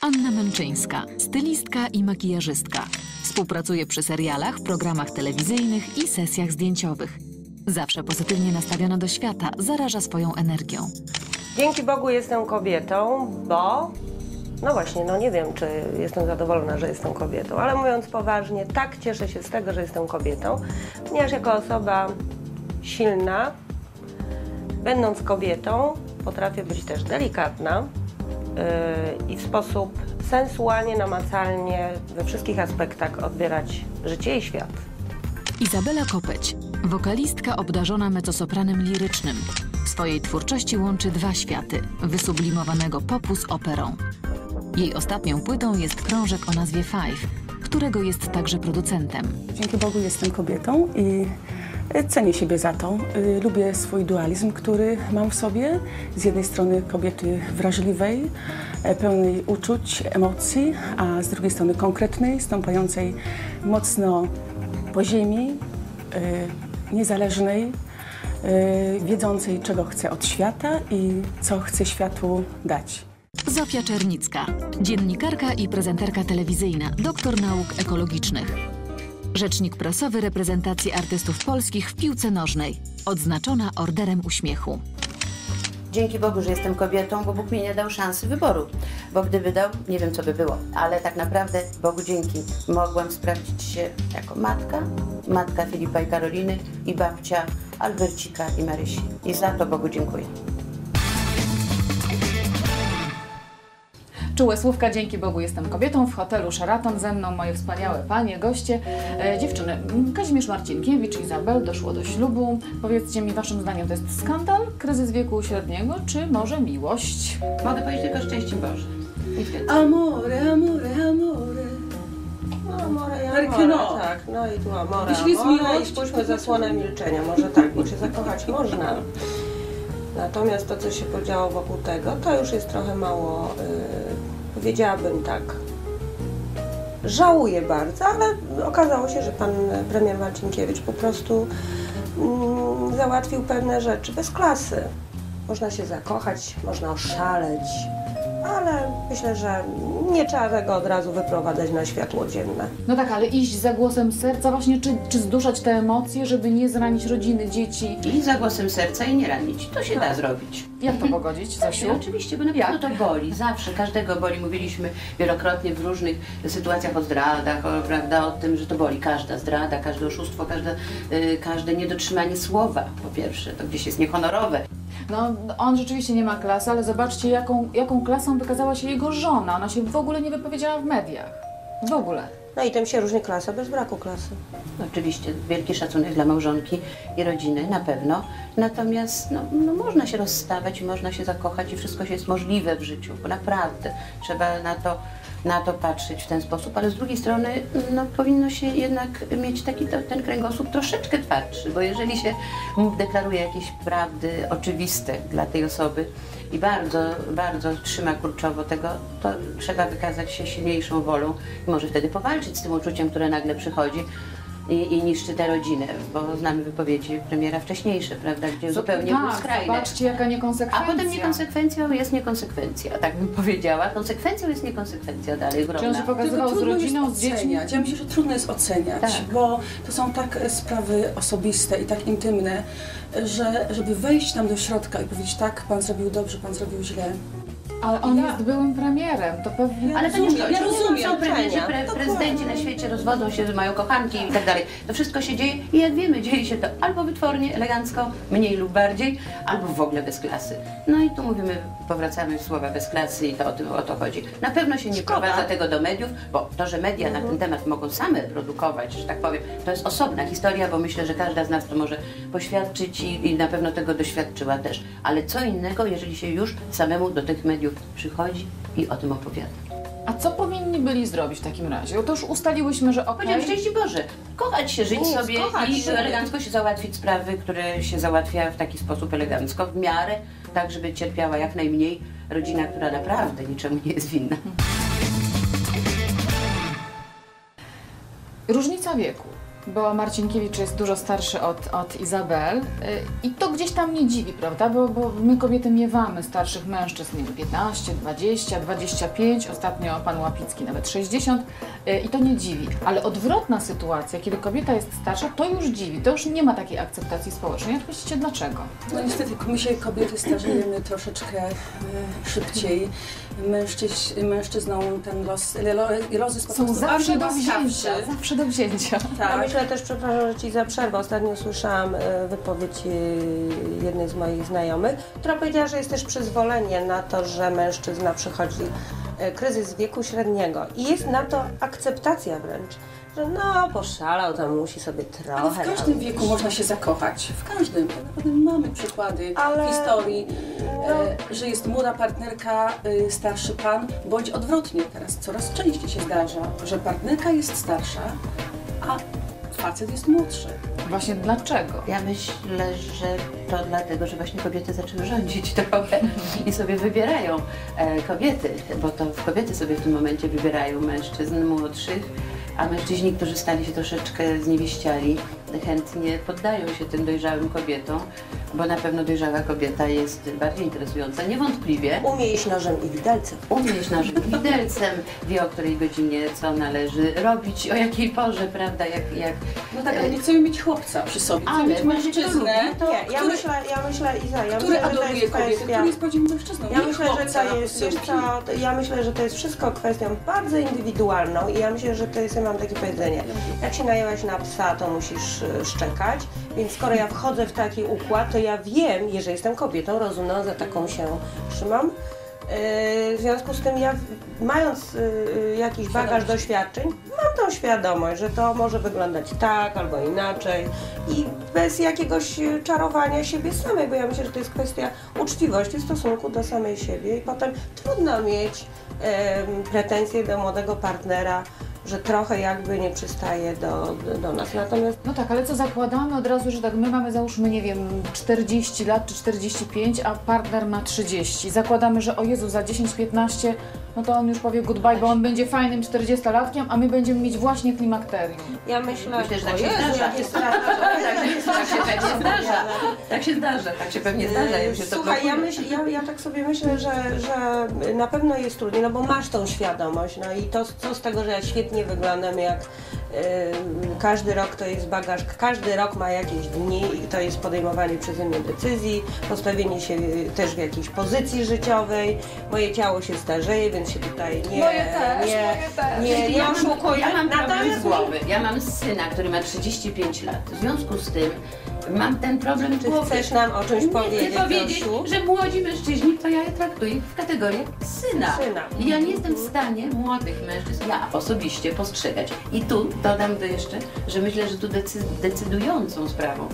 Anna Męczyńska, stylistka i makijażystka. Współpracuje przy serialach, programach telewizyjnych i sesjach zdjęciowych. Zawsze pozytywnie nastawiona do świata, zaraża swoją energią. Dzięki Bogu jestem kobietą, bo no właśnie, no nie wiem, czy jestem zadowolona, że jestem kobietą, ale mówiąc poważnie, tak cieszę się z tego, że jestem kobietą, ponieważ jako osoba silna, będąc kobietą, potrafię być też delikatna yy, i w sposób sensualnie, namacalnie, we wszystkich aspektach odbierać życie i świat. Izabela Kopeć, wokalistka obdarzona mezzosopranem lirycznym. Swojej twórczości łączy dwa światy wysublimowanego popu z operą. Jej ostatnią płytą jest krążek o nazwie Five, którego jest także producentem. Dzięki Bogu jestem kobietą i e, cenię siebie za to. Y, Lubię swój dualizm, który mam w sobie. Z jednej strony kobiety wrażliwej, e, pełnej uczuć, emocji, a z drugiej strony konkretnej, stąpającej mocno po ziemi, y, niezależnej, y, wiedzącej czego chce od świata i co chce światu dać. Zofia Czernicka, dziennikarka i prezenterka telewizyjna, doktor nauk ekologicznych. Rzecznik prasowy reprezentacji artystów polskich w piłce nożnej, odznaczona Orderem Uśmiechu. Dzięki Bogu, że jestem kobietą, bo Bóg mi nie dał szansy wyboru. Bo gdyby dał, nie wiem co by było. Ale tak naprawdę Bogu dzięki mogłam sprawdzić się jako matka, matka Filipa i Karoliny i babcia Albercika i Marysi. I za to Bogu dziękuję. Czułe słówka, dzięki Bogu jestem kobietą w hotelu Sheraton. Ze mną moje wspaniałe panie, goście, e, dziewczyny. Kazimierz Marcinkiewicz, Izabel, doszło do ślubu. Powiedzcie mi, waszym zdaniem to jest skandal, kryzys wieku średniego, czy może miłość? Mogę powiedzieć tylko szczęście Boże. Amore, amore, amore. Amore, i amore, no? tak, no i tu amore, Jeśli jest amore miłość, i spuśćmy zasłonę milczenia, może tak, bo się zakochać można. Natomiast to, co się podziało wokół tego, to już jest trochę mało, y, powiedziałabym tak, żałuję bardzo, ale okazało się, że pan premier Marcinkiewicz po prostu mm, załatwił pewne rzeczy bez klasy. Można się zakochać, można oszaleć, ale myślę, że nie trzeba tego od razu wyprowadzać na światło dzienne. No tak, ale iść za głosem serca właśnie, czy, czy zduszać te emocje, żeby nie zranić rodziny, dzieci? I za głosem serca i nie ranić. To się da zrobić. Jak to pogodzić, Zosiu? No, oczywiście, bo na pewno to boli. Zawsze, każdego boli. Mówiliśmy wielokrotnie w różnych sytuacjach o zdradach, o, prawda, o tym, że to boli. Każda zdrada, każde oszustwo, każde, y, każde niedotrzymanie słowa, po pierwsze. To gdzieś jest niehonorowe. No, on rzeczywiście nie ma klasy, ale zobaczcie, jaką, jaką klasą wykazała się jego żona. Ona się w ogóle nie wypowiedziała w mediach. W ogóle. No i tym się różni klasa bez braku klasy. Oczywiście wielki szacunek dla małżonki i rodziny, na pewno. Natomiast no, no, można się rozstawać można się zakochać i wszystko się jest możliwe w życiu, bo naprawdę trzeba na to, na to patrzeć w ten sposób, ale z drugiej strony no, powinno się jednak mieć taki to, ten kręgosłup troszeczkę twardszy, bo jeżeli się deklaruje jakieś prawdy oczywiste dla tej osoby i bardzo, bardzo trzyma kurczowo tego, to trzeba wykazać się silniejszą wolą i może wtedy powalczyć z tym uczuciem, które nagle przychodzi i, i niszczy tę rodzinę, bo znamy wypowiedzi premiera wcześniejsze, prawda, gdzie zupełnie był tak, skrajny. zobaczcie, jaka A niekonsekwencja. potem niekonsekwencją jest niekonsekwencja, tak bym powiedziała. Konsekwencją jest niekonsekwencja dalej Czy on ogromna. się pokazywał z rodziną, z dziećmi? Ja myślę, że trudno jest oceniać, Tak. bo to są tak e, sprawy osobiste i tak intymne, że żeby wejść tam do środka i powiedzieć tak, pan zrobił dobrze, pan zrobił źle. Ale on Ja- jest byłym premierem, to pewnie... Ale to nie ja rozumiem. Są premierzy, pre, Dokładnie. prezydenci na świecie rozwodzą się, mają kochanki i tak dalej. To wszystko się dzieje i jak wiemy, dzieje się to albo wytwornie, elegancko, mniej lub bardziej, albo w ogóle bez klasy. No i tu mówimy, powracamy w słowa bez klasy i to o, tym, o to chodzi. Na pewno się nie Szkoda. prowadza tego do mediów, bo to, że media na ten temat mogą same produkować, że tak powiem, to jest osobna historia, bo myślę, że każda z nas to może poświadczyć i, i na pewno tego doświadczyła też. Ale co innego, jeżeli się już samemu do tych mediów przychodzi i o tym opowiada. A co powinni byli zrobić w takim razie? To już ustaliłyśmy, że okej. Powiedziałam, szczęść Boże, kochać się, żyć Nie, sobie kochać i się. elegancko się załatwić sprawy, które się załatwia w taki sposób elegancko, w miarę, tak żeby cierpiała jak najmniej rodzina, która naprawdę niczemu nie jest winna. Różnica wieku, bo Marcinkiewicz jest dużo starszy od, od Izabel y, i to gdzieś tam nie dziwi, prawda? Bo, bo my kobiety miewamy starszych mężczyzn, nie wiem, 15, 20, 25, ostatnio pan Łapicki nawet 60 y, i to nie dziwi. Ale odwrotna sytuacja, kiedy kobieta jest starsza, to już dziwi, to już nie ma takiej akceptacji społecznej. Jak myślicie, dlaczego? No niestety my się kobiety starzejemy troszeczkę e, szybciej. Mężczyź, mężczyznom ten los, lo- los jest po Są prostu zawsze do wzięcia, zawsze do wzięcia. Ja Tak. myślę też, przepraszam, że Ci za przerwę. Ostatnio słyszałam e, wypowiedź e, jednej z moich znajomych, która powiedziała, że jest też przyzwolenie na to, że mężczyzna przychodzi kryzys wieku średniego i jest na to akceptacja wręcz, że no poszalał, tam musi sobie trochę... Ale w każdym wieku można się zakochać. W każdym. Tak naprawdę mamy przykłady Ale- w historii, e, że jest młoda partnerka, e, starszy pan, bądź odwrotnie. Teraz coraz częściej się zdarza, że partnerka jest starsza, a facet jest młodszy. Właśnie dlaczego? Ja myślę, że to dlatego, że właśnie kobiety zaczęły rządzić trochę i sobie wybierają e, kobiety, bo to kobiety sobie w tym momencie wybierają mężczyzn młodszych, a mężczyźni, którzy stali się troszeczkę zniewieściali, chętnie poddają się tym dojrzałym kobietom, bo na pewno dojrzała kobieta jest bardziej interesująca, niewątpliwie. Umie iść nożem i widelcem. Umie iść nożem widelcem, wie o której godzinie co należy robić, o jakiej porze, prawda, jak, jak No tak, ale nie chcemy mieć chłopca przy sobie. Chcemy Ale mieć to mężczyznę, to- Nie, ja który- myślę, ja myślę, Iza, ja który myślę, że to adoruje jest kobietę, kwestia... który jest prawdziwym mężczyzną. Ja nie myślę, że chłopca to na jest, wiesz co, to ja myślę, że to jest wszystko kwestią bardzo indywidualną i ja myślę, że to jest, ja mam takie powiedzenie, jak się najęłaś na psa, to musisz y, szczekać, więc skoro ja wchodzę w taki układ, to ja wiem, jeżeli jestem kobietą, rozumną, za taką się trzymam. Yy, W związku z tym ja, mając y, jakiś bagaż doświadczeń, mam tą świadomość, że to może wyglądać tak albo inaczej i bez jakiegoś czarowania siebie samej, bo ja myślę, że to jest kwestia uczciwości w stosunku do samej siebie i potem trudno mieć pretensje do młodego partnera, że trochę jakby nie przystaje do, do, nas. Natomiast No tak, ale co zakładamy od razu, że tak my mamy załóżmy, nie wiem, 40 lat czy 45, a partner ma 30. Zakładamy, że o Jezu, za 10-15, no to on już powie goodbye, bo on będzie fajnym 40-latkiem, a my będziemy mieć właśnie klimakterium. ja myślę, Myślę, że tak o się Jezu, zdarza. Tak się pewnie zdarza. Tak się zdarza, tak się pewnie zdarza. Ja się to Słuchaj, ja, blokuje. myśl, ja, ja tak sobie myślę, że, że na pewno jest trudniej, no bo masz tą świadomość, no i to co z tego, że ja świetnie wyglądam, jak każdy rok to jest bagaż, każdy rok ma jakieś dni i to jest podejmowanie przeze mnie decyzji, postawienie się y, też w jakiejś pozycji życiowej, moje ciało się starzeje, więc się tutaj nie, Moje też, nie, moje też. nie, nie ja oszukuję. ja mam problem z głowy. Ja mam syna, który ma 35 lat. W związku z tym mam ten problem Czy głowie. chcesz nam o czymś Nie powiedzieć, chcę powiedzieć, że młodzi mężczyźni, to ja je traktuję w kategorię syna. Syna. I ja nie jestem w stanie młodych mężczyzn, ja osobiście postrzegać. I tu dodam do jeszcze, że myślę, że tu decy- decydującą sprawą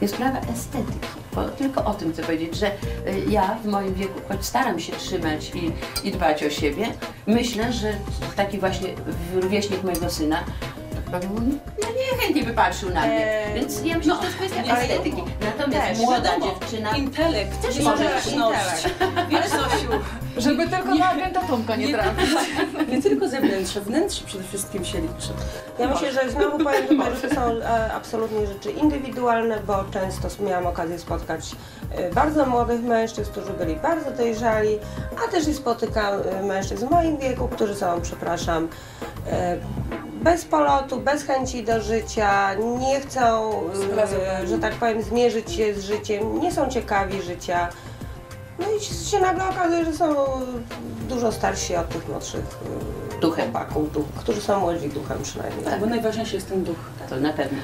jest sprawa estetyki. Bo tylko o tym chcę powiedzieć, że y, ja w moim wieku, choć staram się trzymać i, i dbać o siebie, myślę, że taki właśnie rówieśnik mojego syna bym no nie chętnie by patrzył na mnie. Eee, Więc ja myślę, że to jest kwestia ale- estetyki. Natomiast Też, młoda wiadomo. dziewczyna Intelekt, Też niezależność. Wiesz, Zosiu, Żeby tylko na agenta Tomka nie Nie- trafić. nie tylko zewnętrzne, wnętrze przede wszystkim się liczy. Ja myślę, że znowu powiem tutaj, że to są e, absolutnie rzeczy indywidualne, bo często miałam okazję spotkać e, bardzo młodych mężczyzn, którzy byli bardzo dojrzali, a też i spotykam e, mężczyzn w moim wieku, którzy są, przepraszam, e, bez polotu, bez chęci do życia, nie chcą, Zblazowani. że tak powiem, zmierzyć się z życiem, nie są ciekawi życia. No i się nagle okazuje, że są dużo starsi od tych młodszych e, Duchem. chłopaków, duch, którzy są młodzi duchem przynajmniej. Tak, bo najważniejszy jest ten duch. to na pewno.